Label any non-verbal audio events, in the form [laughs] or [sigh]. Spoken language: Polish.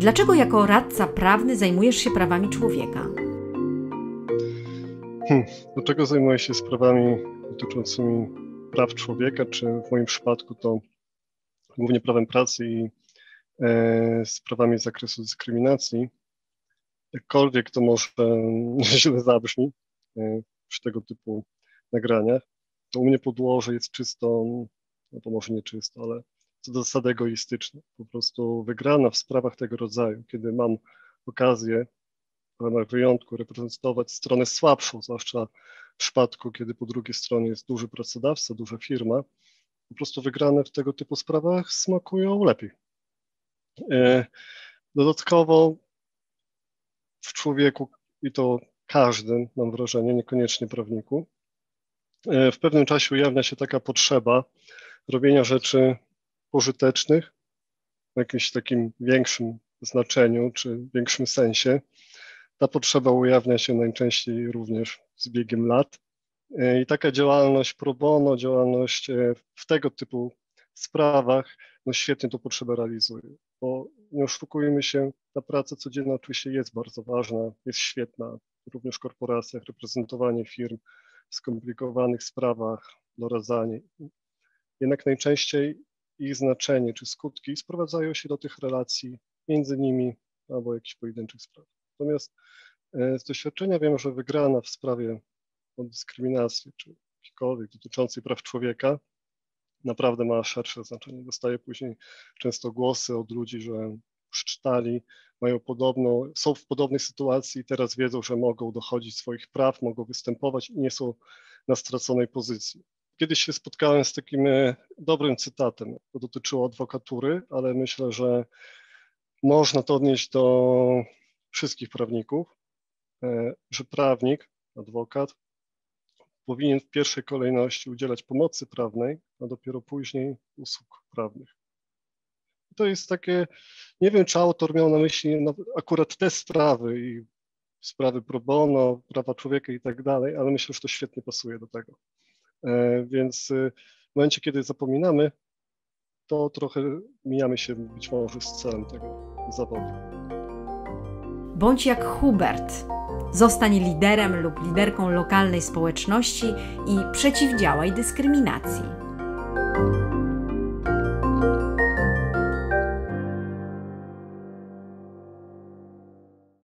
Dlaczego jako radca prawny zajmujesz się prawami człowieka? Hmm, dlaczego zajmuję się sprawami dotyczącymi praw człowieka, czy w moim przypadku to głównie prawem pracy i e, sprawami z zakresu dyskryminacji? Jakkolwiek to może [laughs] źle zabrzmi e, przy tego typu nagraniach, to u mnie podłoże jest czysto, no to może nie czysto, ale co do zasady egoistyczne. Po prostu wygrana w sprawach tego rodzaju, kiedy mam okazję w ramach wyjątku reprezentować stronę słabszą, zwłaszcza w przypadku, kiedy po drugiej stronie jest duży pracodawca, duża firma, po prostu wygrane w tego typu sprawach smakują lepiej. E, dodatkowo w człowieku, i to każdym, mam wrażenie, niekoniecznie prawniku, e, w pewnym czasie ujawnia się taka potrzeba robienia rzeczy pożytecznych w jakimś takim większym znaczeniu czy większym sensie. Ta potrzeba ujawnia się najczęściej również z biegiem lat. I taka działalność pro bono, działalność e, w tego typu sprawach, no świetnie tą potrzebę realizuje. Bo nie oszukujmy się, ta praca codzienna oczywiście jest bardzo ważna, jest świetna, również w korporacjach, reprezentowanie firm w skomplikowanych sprawach, doradzanie. Jednak najczęściej ich znaczenie czy skutki sprowadzają się do tych relacji między nimi albo jakichś pojedynczych spraw. Natomiast e, z doświadczenia wiem, że wygrana w sprawie o dyskryminacji czy jakiejkolwiek dotyczącej praw człowieka naprawdę ma szersze znaczenie. Dostaję później często głosy od ludzi, że przeczytali, mają podobną, są w podobnej sytuacji i teraz wiedzą, że mogą dochodzić swoich praw, mogą występować i nie są na straconej pozycji. Kiedyś się spotkałem z takim e, dobrym cytatem. To dotyczyło adwokatury, ale myślę, że można to odnieść do wszystkich prawników, e, że prawnik, adwokat powinien w pierwszej kolejności udzielać pomocy prawnej, a dopiero później usług prawnych. To jest takie, nie wiem, czy autor miał na myśli akurat te sprawy i sprawy pro bono, prawa człowieka i tak dalej, ale myślę, że to świetnie pasuje do tego. E, więc y, w momencie, kiedy zapominamy, to trochę mijamy się być może z celem tego zawodu. Bądź jak Hubert. Zostań liderem lub liderką lokalnej społeczności i przeciwdziałaj dyskryminacji.